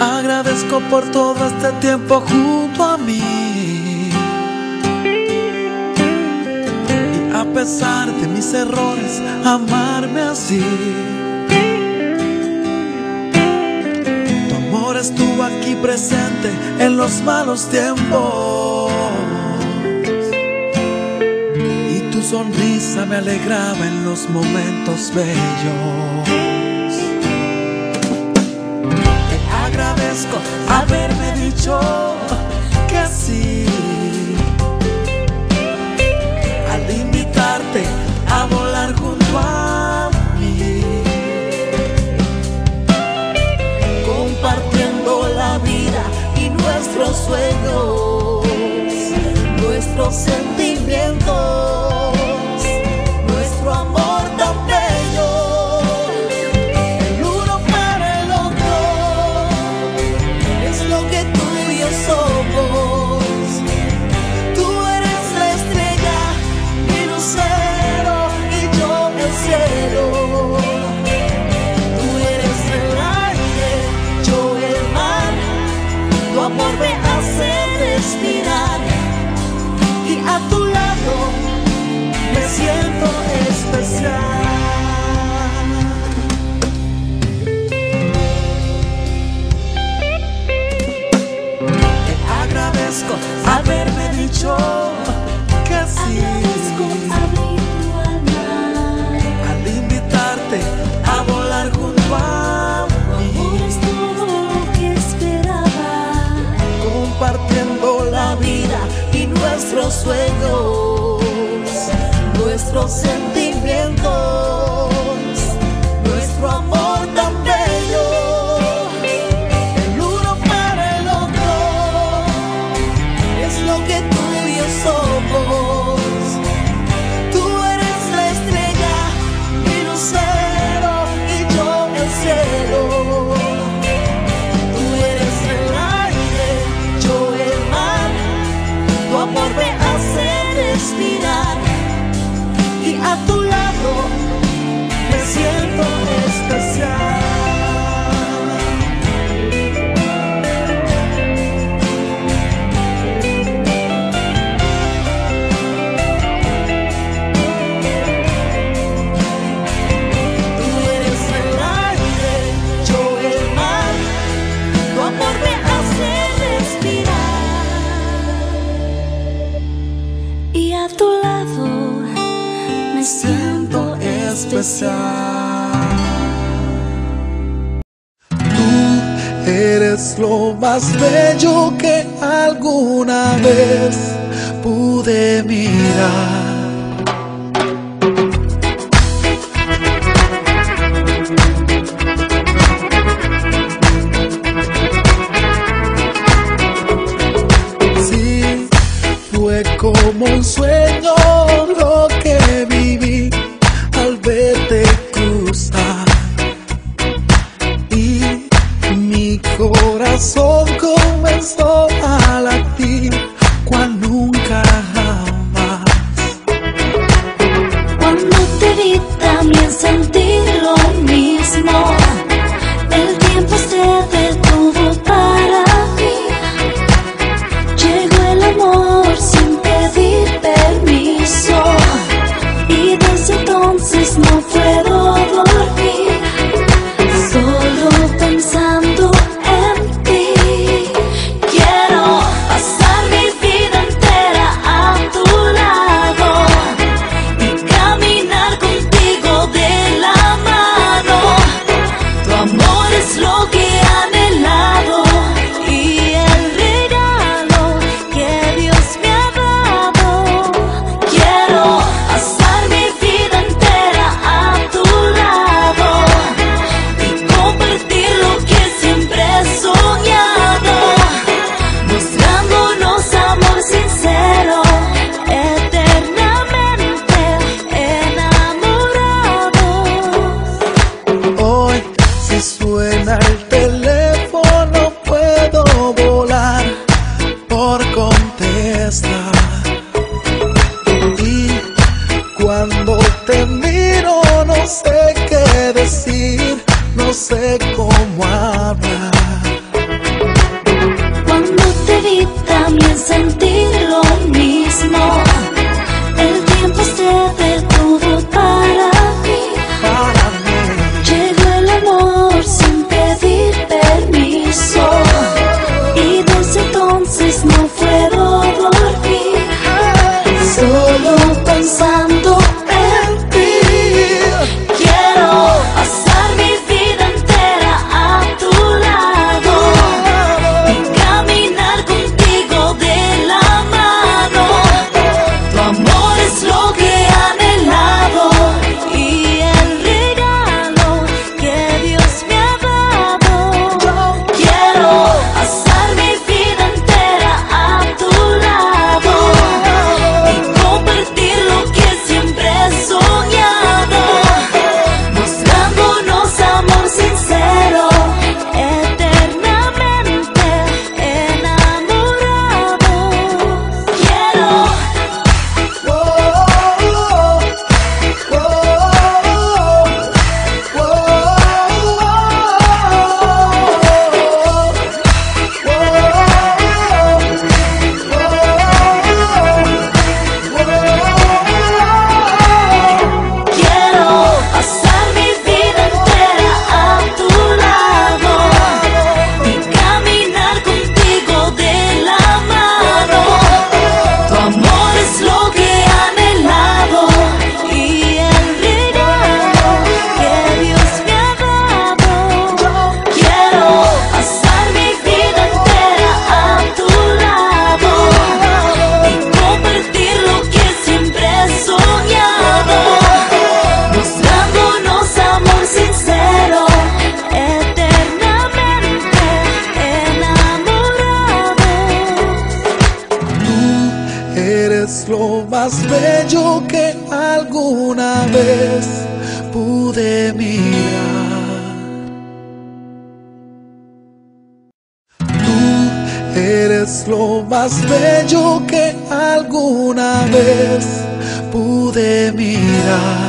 Agradezco por todo este tiempo junto a mí. Y a pesar de mis errores, amarme así. Tu amor estuvo aquí presente en los malos tiempos. Y tu sonrisa me alegraba en los momentos bellos. haberme dicho que sí. Al invitarte a volar junto a mí, compartiendo la vida y nuestros sueños, nuestros sentimientos. sueños, nuestros sentidos. tu lado me siento especial. Tú eres lo más bello que alguna vez pude mirar. Cuando te miro no sé qué decir, no sé cómo hablar. Cuando te vi también sentí lo mismo. El tiempo se que alguna vez pude mirar. Tú eres lo más bello que alguna vez pude mirar.